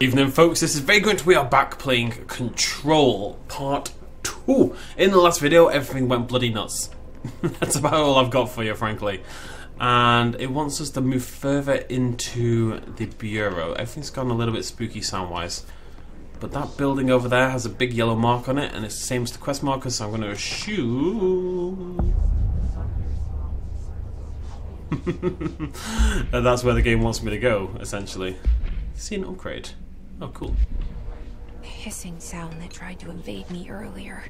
Evening folks, this is Vagrant. We are back playing Control Part 2. In the last video, everything went bloody nuts. That's about all I've got for you, frankly. And it wants us to move further into the Bureau. Everything's gone a little bit spooky sound-wise. But that building over there has a big yellow mark on it, and it's the same as the quest marker, so I'm going to assume... that's where the game wants me to go, essentially. See an upgrade. Oh, cool. The hissing sound that tried to invade me earlier.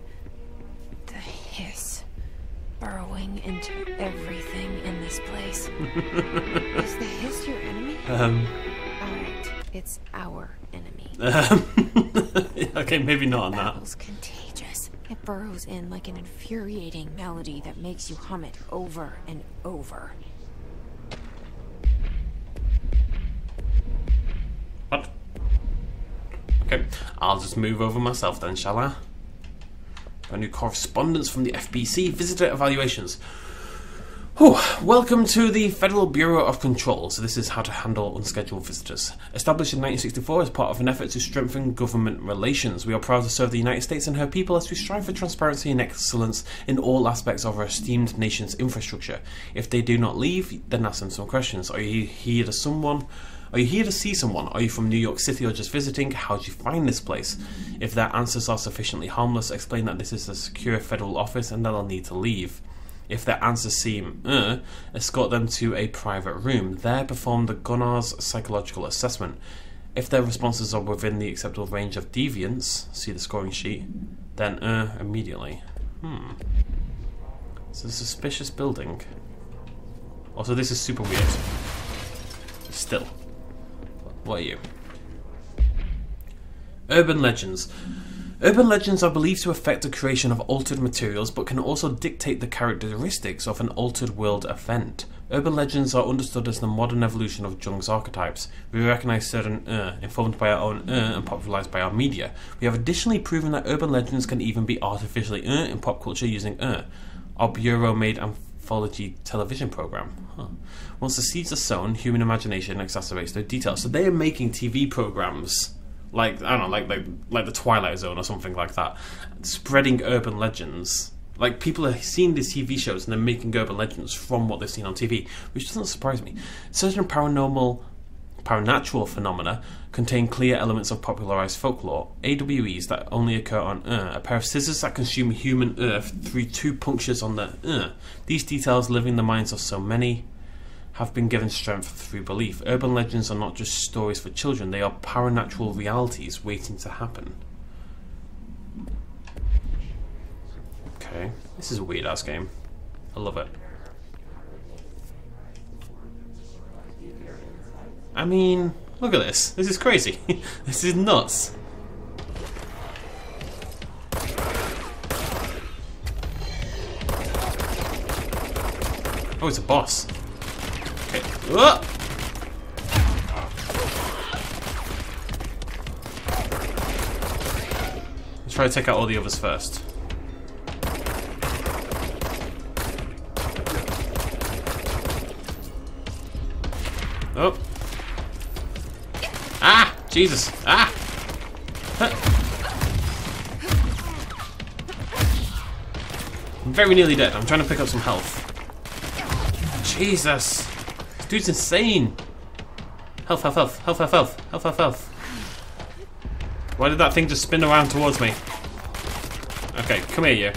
The hiss. Burrowing into everything in this place. Is the hiss your enemy? Um, Alright, it's our enemy. okay, maybe not on that. Battle's contagious. It burrows in like an infuriating melody that makes you hum it over and over. What? Okay, I'll just move over myself then, shall I? A new correspondence from the FBC, visitor evaluations. Whew. Welcome to the Federal Bureau of Control. So this is how to handle unscheduled visitors. Established in 1964 as part of an effort to strengthen government relations, we are proud to serve the United States and her people as we strive for transparency and excellence in all aspects of our esteemed nation's infrastructure. If they do not leave, then ask them some questions. Are you here to someone? Are you here to see someone? Are you from New York City or just visiting? How did you find this place? If their answers are sufficiently harmless, explain that this is a secure federal office and that they'll need to leave. If their answers seem uh, escort them to a private room. There, perform the Gunnar's psychological assessment. If their responses are within the acceptable range of deviance, see the scoring sheet, then uh, immediately. Hmm. It's a suspicious building. Also, this is super weird. Still. What are you? Urban legends. Urban legends are believed to affect the creation of altered materials but can also dictate the characteristics of an altered world event. Urban legends are understood as the modern evolution of Jung's archetypes. We recognize certain uh, informed by our own uh, and popularized by our media. We have additionally proven that urban legends can even be artificially uh, in pop culture using uh. Our bureau made anthology television program. Huh. Once the seeds are sown, human imagination exacerbates their details. So they are making TV programs like I don't know, like like like the Twilight Zone or something like that, spreading urban legends. Like people are seeing these TV shows and they're making urban legends from what they've seen on TV, which doesn't surprise me. Certain paranormal, paranatural phenomena contain clear elements of popularized folklore. AWEs that only occur on Earth, a pair of scissors that consume human Earth through two punctures on the Earth. These details live in the minds of so many have been given strength through belief. Urban legends are not just stories for children, they are paranatural realities waiting to happen. Okay, this is a weird ass game. I love it. I mean, look at this. This is crazy. this is nuts. Oh, it's a boss. Okay. Let's try to take out all the others first. Jesus! Ah! I'm very nearly dead. I'm trying to pick up some health. Jesus! This dude's insane! Health, health, health, health, health, health, health, health, health. Why did that thing just spin around towards me? Okay, come here, you.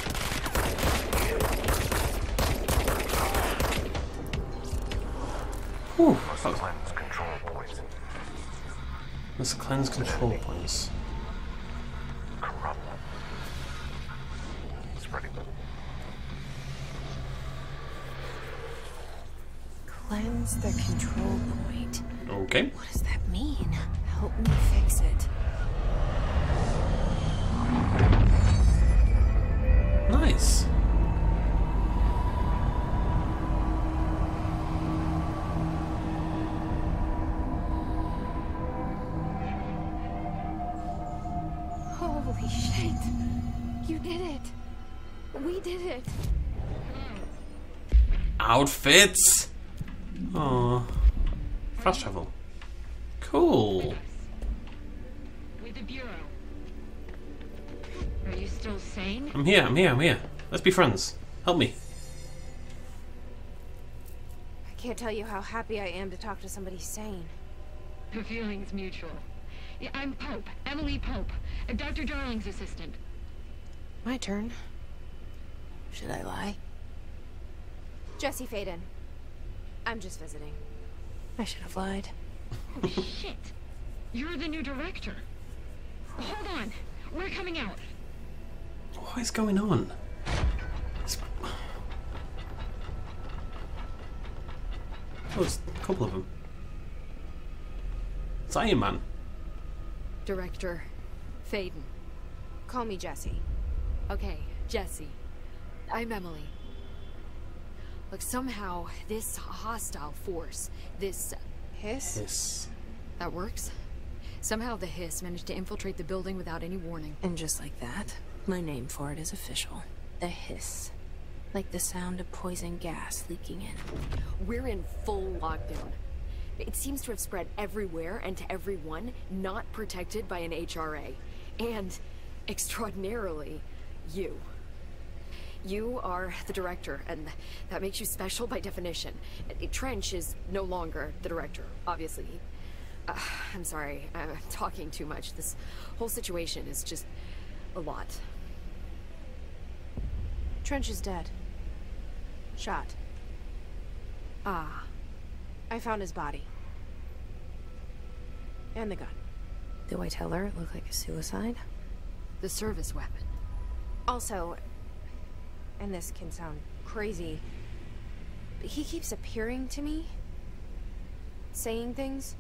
Whew. Must cleanse control points. Let's cleanse control points. Corrupt. Spreading the Cleanse the control point. Okay. What does that mean? Help me fix it. Nice. Outfits. Oh, fast travel. Cool. the Bureau. Are you still sane? I'm here, I'm here, I'm here. Let's be friends. Help me. I can't tell you how happy I am to talk to somebody sane. The feeling's mutual. Yeah, I'm Pope, Emily Pope, Dr. Darling's assistant. My turn. Should I lie? Jesse Faden. I'm just visiting. I should have lied. Oh, shit. You're the new director. Hold on. We're coming out. What is going on? It's... Oh, it's a couple of them. It's Iron Man. Director Faden. Call me Jesse. Okay, Jesse. I'm Emily. Look, somehow this hostile force, this. Hiss? Yes. that works? Somehow the Hiss managed to infiltrate the building without any warning. And just like that, my name for it is official. The hiss. Like the sound of poison gas leaking in. We're in full lockdown. It seems to have spread everywhere and to everyone not protected by an HRA. And, extraordinarily, you. You are the director, and that makes you special by definition. Trench is no longer the director, obviously. Uh, I'm sorry, I'm talking too much. This whole situation is just a lot. Trench is dead. Shot. Ah, I found his body. And the gun. Do I tell her it looked like a suicide? the service weapon. Also, and this can sound crazy, but he keeps appearing to me, saying things.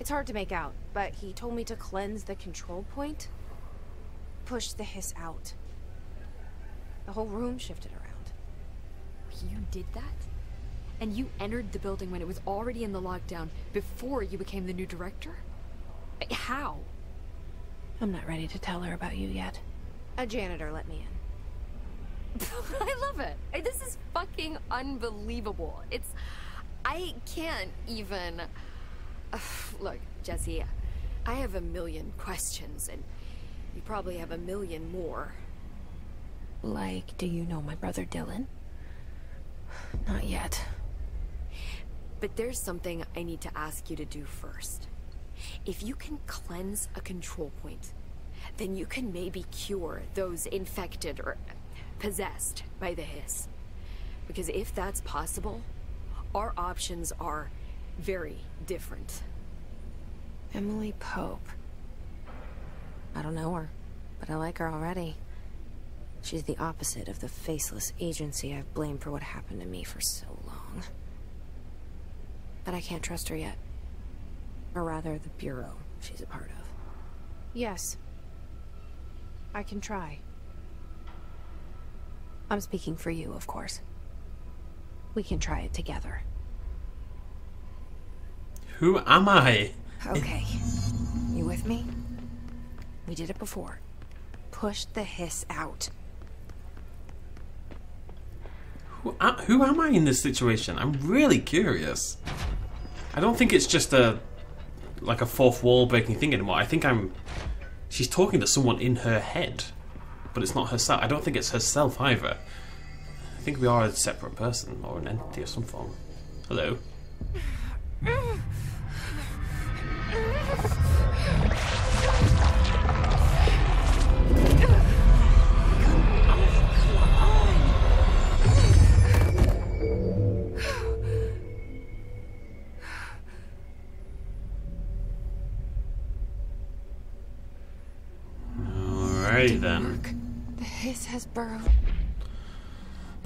It's hard to make out, but he told me to cleanse the control point, push the hiss out. The whole room shifted around. You did that? And you entered the building when it was already in the lockdown before you became the new director? How? I'm not ready to tell her about you yet. A janitor let me in. I love it. This is fucking unbelievable. It's. I can't even. Ugh, look, Jesse, I have a million questions, and you probably have a million more. Like, do you know my brother Dylan? Not yet. But there's something I need to ask you to do first. If you can cleanse a control point, then you can maybe cure those infected or possessed by the hiss. Because if that's possible, our options are very different. Emily Pope. I don't know her, but I like her already. She's the opposite of the faceless agency I've blamed for what happened to me for so long. But I can't trust her yet. Or rather, the Bureau she's a part of. Yes. I can try. I'm speaking for you, of course. We can try it together. Who am I? Okay. You with me? We did it before. Push the hiss out. Who, a- who am I in this situation? I'm really curious. I don't think it's just a like a fourth wall breaking thing anymore. I think I'm. She's talking to someone in her head, but it's not herself. I don't think it's herself either. I think we are a separate person or an entity of some form. Hello. Then. The hiss has burrowed.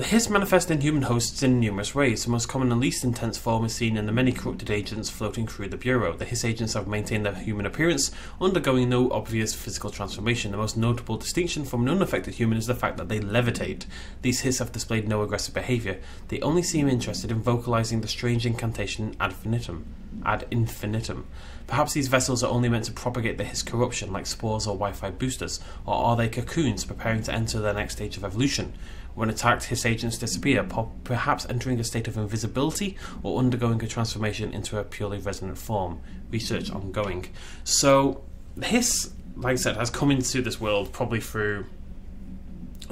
The hiss manifests in human hosts in numerous ways. The most common and least intense form is seen in the many corrupted agents floating through the Bureau. The hiss agents have maintained their human appearance, undergoing no obvious physical transformation. The most notable distinction from an unaffected human is the fact that they levitate. These hiss have displayed no aggressive behavior. They only seem interested in vocalizing the strange incantation ad infinitum. Ad infinitum. Perhaps these vessels are only meant to propagate the hiss corruption like spores or Wi Fi boosters, or are they cocoons preparing to enter their next stage of evolution? When attacked, hiss agents disappear, perhaps entering a state of invisibility or undergoing a transformation into a purely resonant form. Research ongoing. So, Hiss, like I said, has come into this world probably through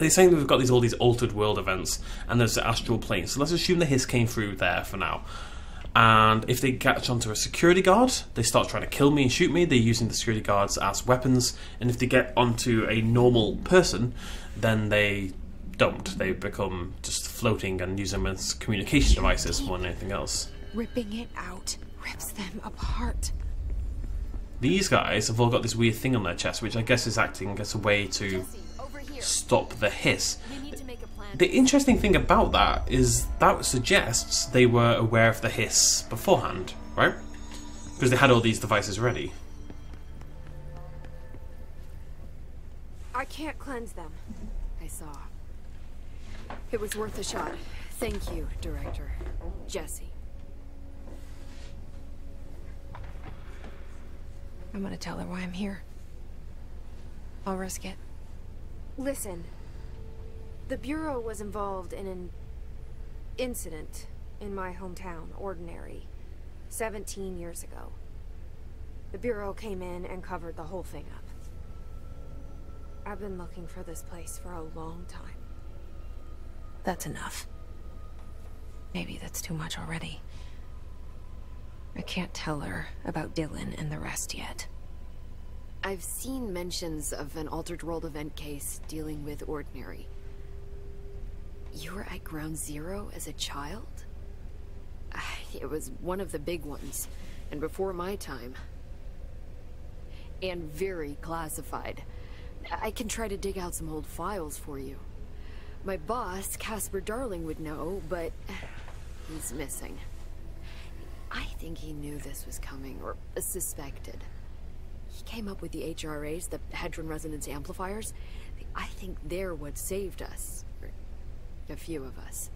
they're saying that we've got these all these altered world events, and there's the astral plane. So let's assume the hiss came through there for now. And if they catch onto a security guard, they start trying to kill me and shoot me. They're using the security guards as weapons. And if they get onto a normal person, then they don't. They become just floating and use them as communication devices more than anything else. Ripping it out rips them apart. These guys have all got this weird thing on their chest, which I guess is acting as a way to Jesse, stop the hiss. We need to make a plan. The interesting thing about that is that suggests they were aware of the hiss beforehand, right? Because they had all these devices ready. I can't cleanse them. It was worth a shot. Thank you, Director. Jesse. I'm gonna tell her why I'm here. I'll risk it. Listen. The Bureau was involved in an incident in my hometown, Ordinary, 17 years ago. The Bureau came in and covered the whole thing up. I've been looking for this place for a long time. That's enough. Maybe that's too much already. I can't tell her about Dylan and the rest yet. I've seen mentions of an Altered World event case dealing with Ordinary. You were at Ground Zero as a child? It was one of the big ones, and before my time. And very classified. I can try to dig out some old files for you. My boss, Casper Darling, would know, but he's missing. I think he knew this was coming, or suspected. He came up with the HRAs, the Hedron Resonance Amplifiers. I think they're what saved us. A few of us.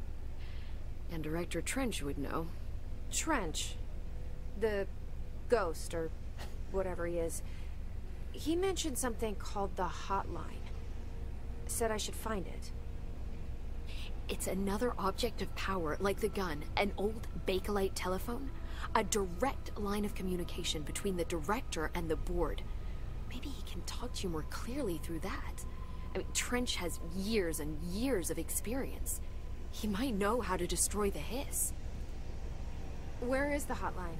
And Director Trench would know. Trench. The ghost, or whatever he is. He mentioned something called the hotline. Said I should find it. It's another object of power, like the gun, an old Bakelite telephone. A direct line of communication between the director and the board. Maybe he can talk to you more clearly through that. I mean, Trench has years and years of experience. He might know how to destroy the hiss. Where is the hotline?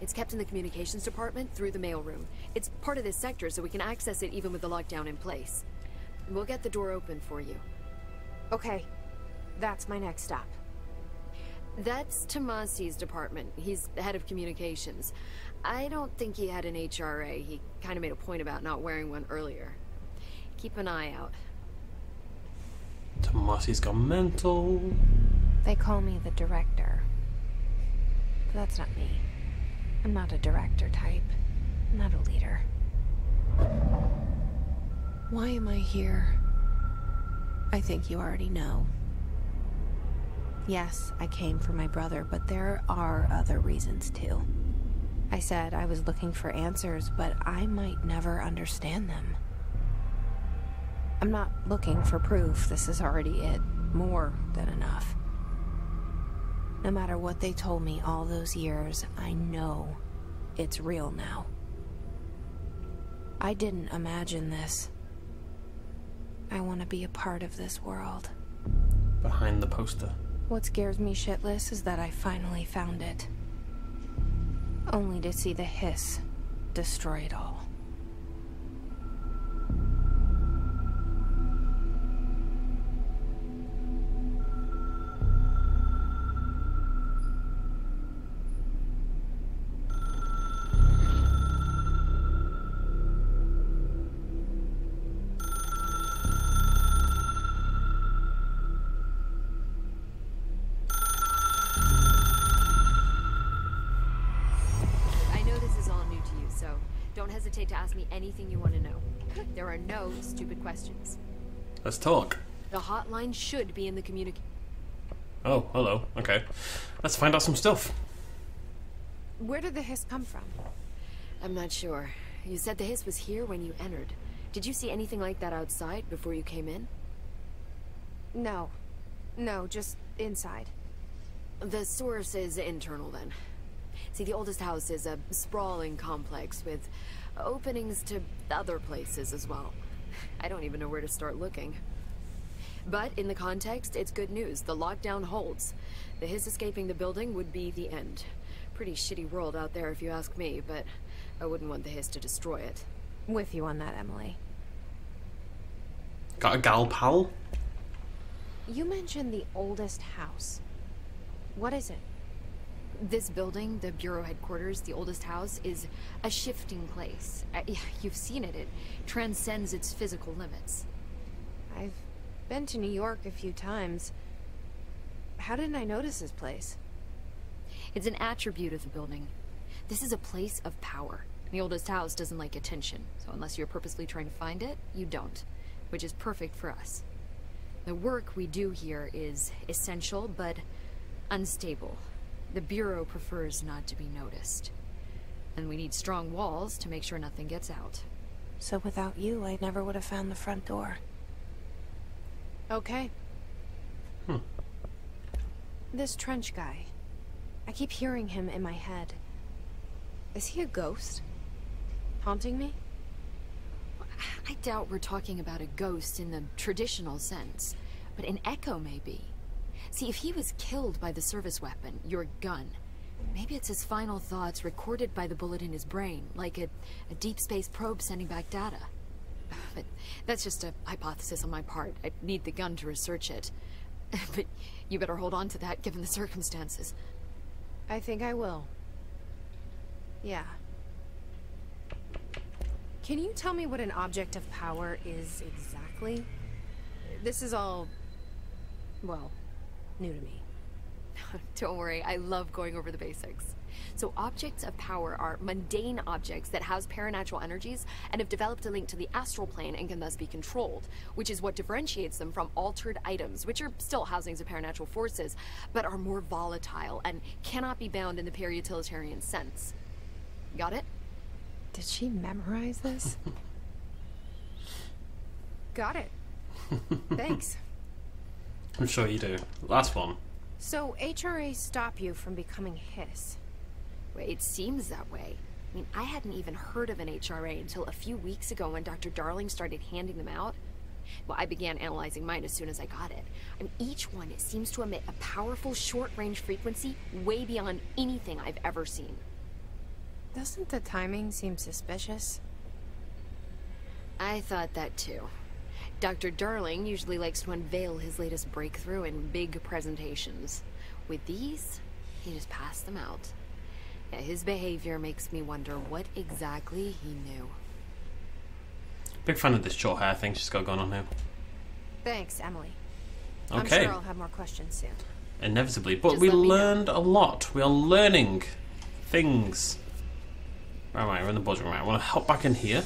It's kept in the communications department through the mailroom. It's part of this sector, so we can access it even with the lockdown in place. We'll get the door open for you. Okay, that's my next stop. That's Tommasi's department. He's the head of communications. I don't think he had an HRA. He kind of made a point about not wearing one earlier. Keep an eye out. Tommasi's gone mental. They call me the director. But that's not me. I'm not a director type. I'm not a leader. Why am I here? I think you already know. Yes, I came for my brother, but there are other reasons too. I said I was looking for answers, but I might never understand them. I'm not looking for proof. This is already it. More than enough. No matter what they told me all those years, I know it's real now. I didn't imagine this. I want to be a part of this world. Behind the poster. What scares me shitless is that I finally found it. Only to see the hiss destroy it all. No stupid questions. Let's talk. The hotline should be in the communic. Oh, hello. Okay. Let's find out some stuff. Where did the hiss come from? I'm not sure. You said the hiss was here when you entered. Did you see anything like that outside before you came in? No. No, just inside. The source is internal then. See, the oldest house is a sprawling complex with openings to other places as well. I don't even know where to start looking. But in the context, it's good news. The lockdown holds. The hiss escaping the building would be the end. Pretty shitty world out there if you ask me, but I wouldn't want the hiss to destroy it. With you on that, Emily. Got a gal pal? You mentioned the oldest house. What is it? This building, the Bureau headquarters, the oldest house, is a shifting place. Uh, you've seen it. It transcends its physical limits. I've been to New York a few times. How didn't I notice this place? It's an attribute of the building. This is a place of power. The oldest house doesn't like attention, so unless you're purposely trying to find it, you don't. Which is perfect for us. The work we do here is essential, but unstable. The Bureau prefers not to be noticed. And we need strong walls to make sure nothing gets out. So without you, I never would have found the front door. Okay. Hmm. This trench guy. I keep hearing him in my head. Is he a ghost? Haunting me? I doubt we're talking about a ghost in the traditional sense, but an echo maybe. See, if he was killed by the service weapon, your gun, maybe it's his final thoughts recorded by the bullet in his brain, like a, a deep space probe sending back data. But that's just a hypothesis on my part. I need the gun to research it. but you better hold on to that given the circumstances. I think I will. Yeah. Can you tell me what an object of power is exactly? This is all... well, new to me. Don't worry, I love going over the basics. So objects of power are mundane objects that house paranatural energies and have developed a link to the astral plane and can thus be controlled, which is what differentiates them from altered items, which are still housings of paranatural forces, but are more volatile and cannot be bound in the peri-utilitarian sense. Got it? Did she memorize this? Got it. Thanks. I'm sure you do. Last one. So, HRA stop you from becoming Hiss. Well, It seems that way. I mean, I hadn't even heard of an HRA until a few weeks ago when Dr. Darling started handing them out. Well, I began analyzing mine as soon as I got it. I mean, each one seems to emit a powerful short-range frequency way beyond anything I've ever seen. Doesn't the timing seem suspicious? I thought that too. Dr. Darling usually likes to unveil his latest breakthrough in big presentations. With these, he just passed them out. Yeah, his behavior makes me wonder what exactly he knew. Big fan of this short hair thing she's got going on here. Thanks, Emily. I'm Okay. sure I'll have more questions soon. Inevitably. But Just we let me know. learned a lot. We are learning things. Where am I? We're in the boardroom. Right. I want to hop back in here.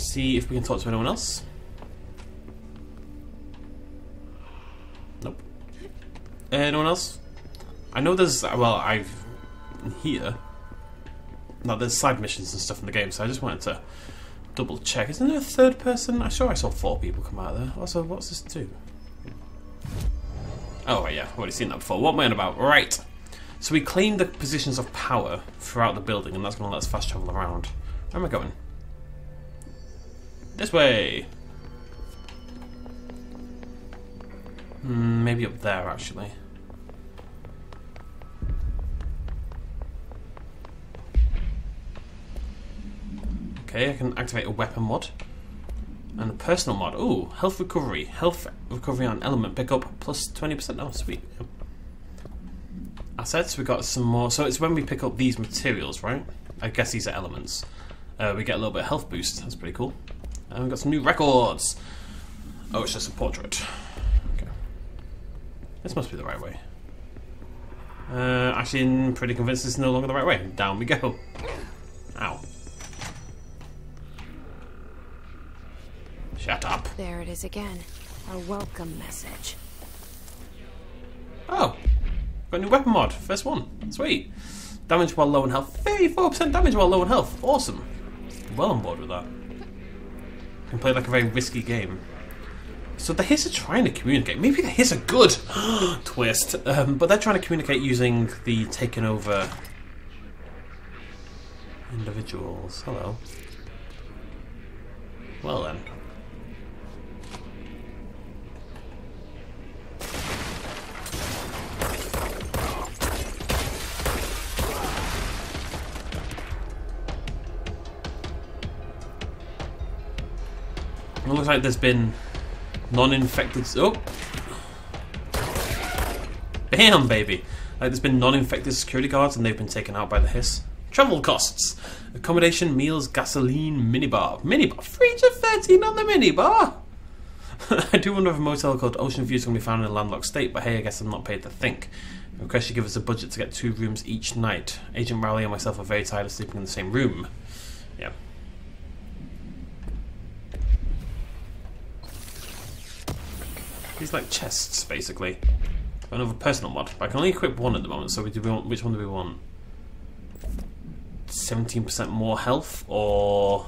See if we can talk to anyone else. Nope. Anyone else? I know there's. Well, I've. Here. Now there's side missions and stuff in the game, so I just wanted to double check. Isn't there a third person? I'm sure I saw four people come out of there. Also, what's this do? Oh, yeah, I've already seen that before. What am I on about? Right. So we claim the positions of power throughout the building, and that's going to let us fast travel around. Where am I going? This way. Hmm, maybe up there, actually. Okay, I can activate a weapon mod. And a personal mod. Ooh, health recovery. Health recovery on element pickup plus 20%. Oh, sweet. Assets, we got some more. So it's when we pick up these materials, right? I guess these are elements. Uh, we get a little bit of health boost. That's pretty cool. And we've got some new records. Oh, it's just a portrait. Okay. This must be the right way. Uh, actually, I'm pretty convinced this is no longer the right way. Down we go. Ow. Shut up. There it is again. A welcome message. Oh, got a new weapon mod. First one. Sweet. Damage while low in health. 34% damage while low in health. Awesome. Well on board with that. Can play like a very risky game. So the Hiss are trying to communicate. Maybe the Hiss are good. Twist. Um, but they're trying to communicate using the taken over individuals. Hello. Well then. It looks like there's been non-infected. Oh, bam, baby! Like there's been non-infected security guards, and they've been taken out by the hiss. Travel costs: accommodation, meals, gasoline, minibar. Minibar, three to thirteen on the minibar. I do wonder if a motel called Ocean View is going to be found in a landlocked state, but hey, I guess I'm not paid to think. I request you give us a budget to get two rooms each night. Agent Rowley and myself are very tired of sleeping in the same room. These like chests, basically. Another personal mod, I can only equip one at the moment. So we do we want, which one do we want? Seventeen percent more health, or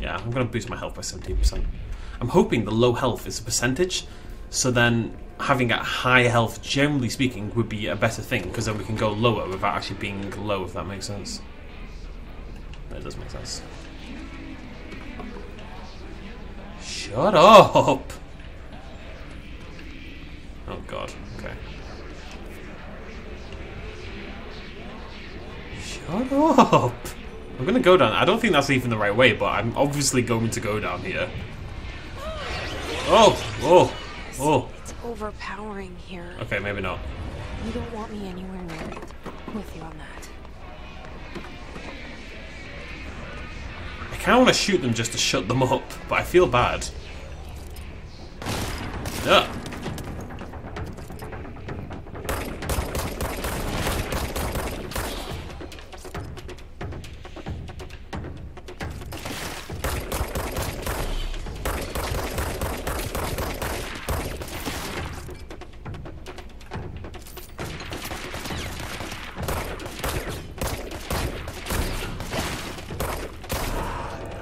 yeah, I'm gonna boost my health by seventeen percent. I'm hoping the low health is a percentage, so then having a high health, generally speaking, would be a better thing because then we can go lower without actually being low. If that makes sense. That does make sense. Shut up! Oh god, okay. Shut up! I'm gonna go down. I don't think that's even the right way, but I'm obviously going to go down here. Oh! Oh! Oh! It's overpowering here. Okay, maybe not. You don't want me anywhere near it. With you on that. I kinda wanna shoot them just to shut them up, but I feel bad. Yeah.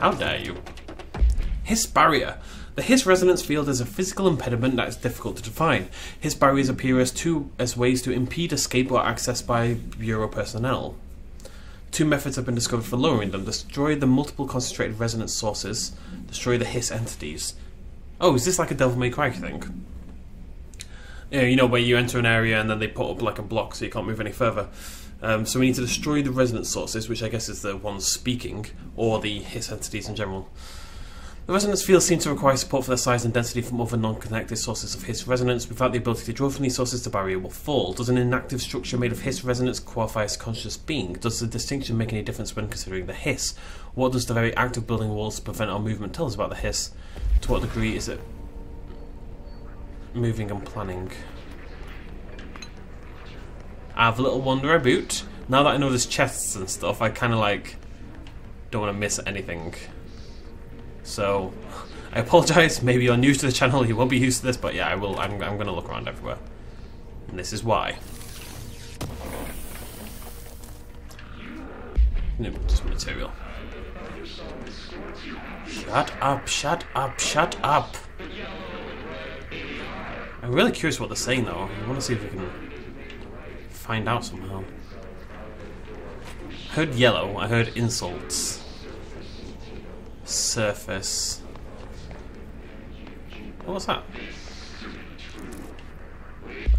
How dare you? Hiss barrier. The Hiss resonance field is a physical impediment that is difficult to define. Hiss barriers appear as two as ways to impede escape or access by Bureau personnel. Two methods have been discovered for lowering them: destroy the multiple concentrated resonance sources, destroy the Hiss entities. Oh, is this like a Devil May Cry thing? Yeah, you know where you enter an area and then they put up like a block so you can't move any further. Um, so we need to destroy the resonance sources, which I guess is the ones speaking, or the hiss entities in general. The resonance fields seem to require support for their size and density from other non-connected sources of hiss resonance. Without the ability to draw from these sources, the barrier will fall. Does an inactive structure made of hiss resonance qualify as conscious being? Does the distinction make any difference when considering the hiss? What does the very act of building walls to prevent our movement tell us about the hiss? To what degree is it moving and planning? I have a little wanderer boot. Now that I know there's chests and stuff, I kind of like don't want to miss anything. So, I apologise. Maybe you're new to the channel, you won't be used to this, but yeah, I will. I'm, I'm going to look around everywhere, and this is why. No, just material. Shut up! Shut up! Shut up! I'm really curious what they're saying, though. I want to see if we can find out somehow. I heard yellow, I heard insults. Surface. What was that?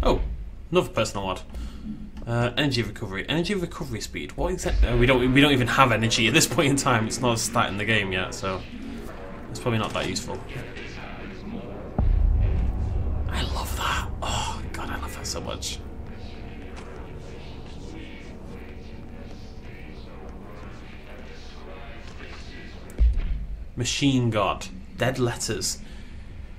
Oh, another personal mod. Uh, energy recovery. Energy recovery speed. What exactly? Uh, we don't. We don't even have energy at this point in time. It's not a stat in the game yet, so it's probably not that useful. I love that. Oh god, I love that so much. Machine God. Dead letters.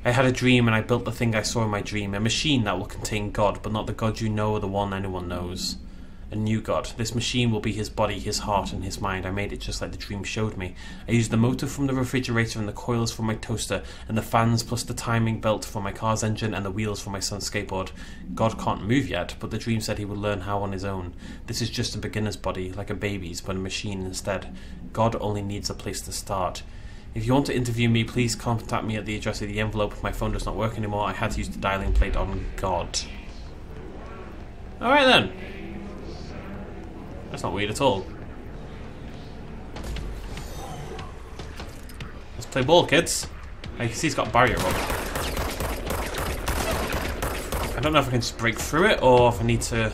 I had a dream and I built the thing I saw in my dream. A machine that will contain God, but not the God you know or the one anyone knows. A new God. This machine will be his body, his heart, and his mind. I made it just like the dream showed me. I used the motor from the refrigerator and the coils from my toaster, and the fans plus the timing belt for my car's engine and the wheels for my son's skateboard. God can't move yet, but the dream said he would learn how on his own. This is just a beginner's body, like a baby's, but a machine instead. God only needs a place to start. If you want to interview me, please contact me at the address of the envelope. My phone does not work anymore. I had to use the dialing plate on God. Alright then. That's not weird at all. Let's play ball, kids. I can see he's got barrier up. I don't know if I can just break through it or if I need to...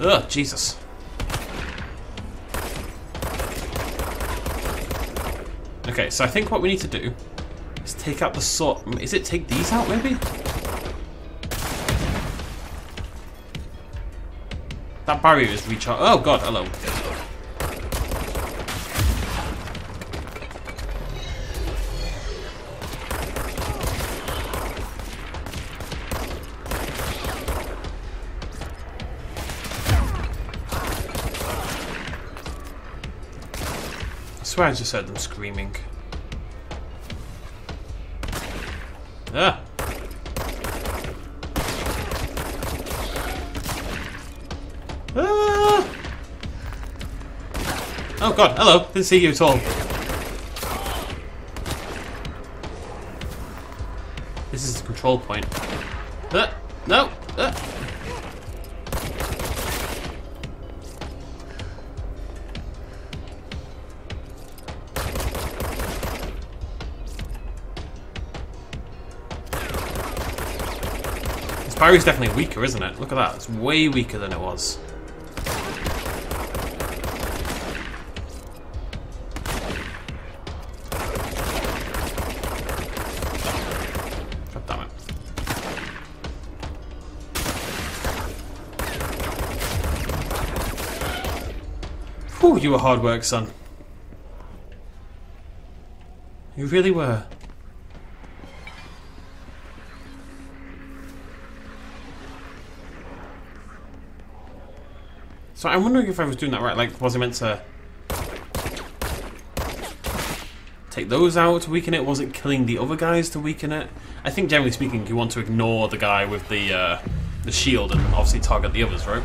Ugh, Jesus. Okay, so I think what we need to do is take out the sort. Is it take these out, maybe? That barrier is recharged. Oh god, hello. Swear I just heard them screaming. Ah. Ah. Oh god, hello. Didn't see you at all. This is the control point. Barrier's definitely weaker, isn't it? Look at that. It's way weaker than it was. It. You were hard work, son. You really were. So I'm wondering if I was doing that right. Like, was I meant to take those out to weaken it? Was it killing the other guys to weaken it? I think generally speaking, you want to ignore the guy with the uh, the shield and obviously target the others, right?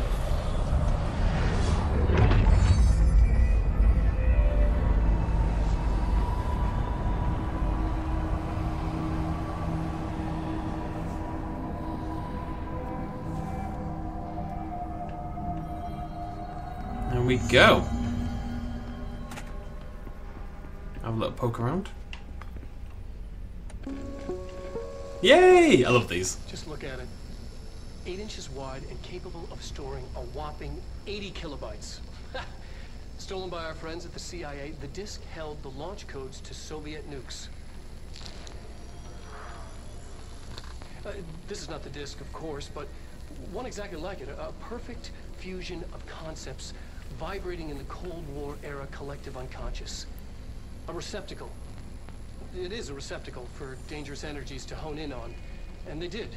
Go. Have a little poke around. Yay! I love these. Just look at it. Eight inches wide and capable of storing a whopping 80 kilobytes. Stolen by our friends at the CIA, the disk held the launch codes to Soviet nukes. Uh, this is not the disk, of course, but one exactly like it. A, a perfect fusion of concepts vibrating in the Cold War era collective unconscious. A receptacle. It is a receptacle for dangerous energies to hone in on. And they did.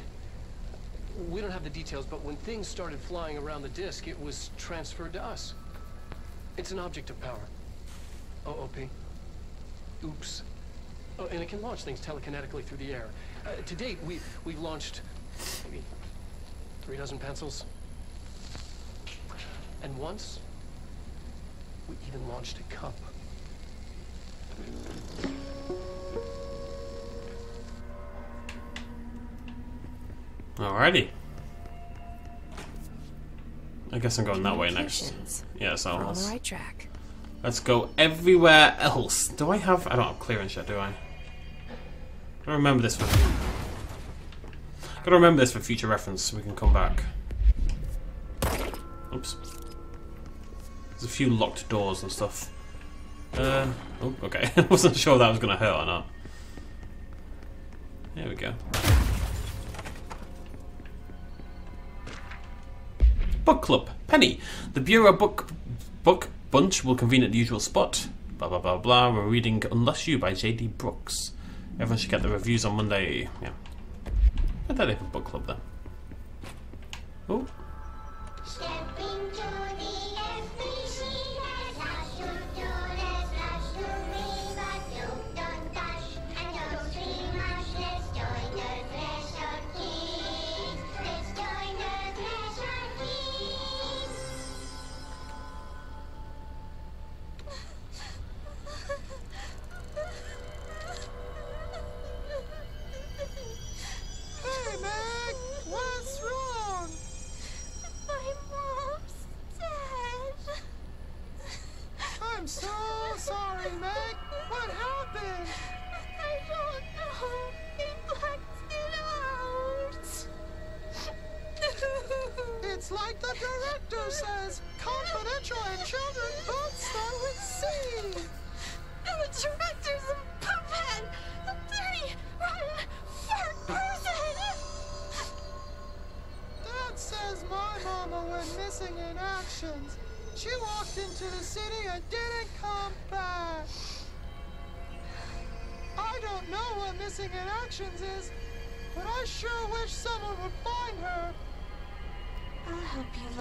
We don't have the details, but when things started flying around the disk, it was transferred to us. It's an object of power. OOP. Oops. Oh, and it can launch things telekinetically through the air. Uh, to date, we, we've launched maybe three dozen pencils. And once, even launched a cup. Alrighty. I guess I'm going that way next. Yeah, so We're on the let's, right track. let's go everywhere else. Do I have... I don't have clearance yet, do I? Gotta remember this for... Gotta remember this for future reference so we can come back. Oops. There's a few locked doors and stuff. Uh, oh, okay. I wasn't sure that was gonna hurt or not. There we go. Book Club. Penny. The Bureau Book Book Bunch will convene at the usual spot. Blah blah blah blah. We're reading Unless You by J.D. Brooks. Everyone should get the reviews on Monday. Yeah. I thought they have a book club then. Oh.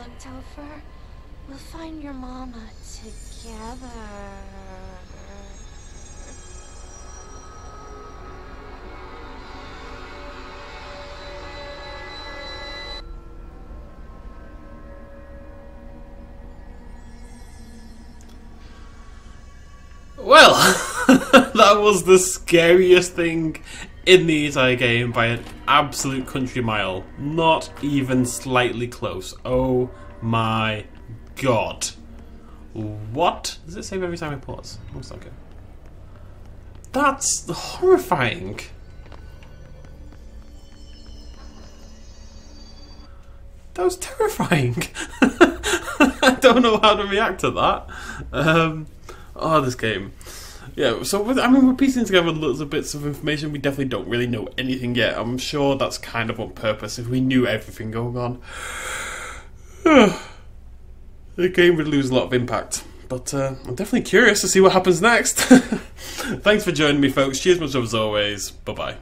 Look, Topher. We'll find your mama together. Well, that was the scariest thing in the entire game by an absolute country mile. Not even slightly close. Oh my god. What? Does it save every time I pause? Like it. That's horrifying. That was terrifying. I don't know how to react to that. Um, oh, this game. Yeah, so with, I mean, we're piecing together lots of bits of information. We definitely don't really know anything yet. I'm sure that's kind of on purpose. If we knew everything going on, the game would lose a lot of impact. But uh, I'm definitely curious to see what happens next. Thanks for joining me, folks. Cheers, much as always. Bye bye.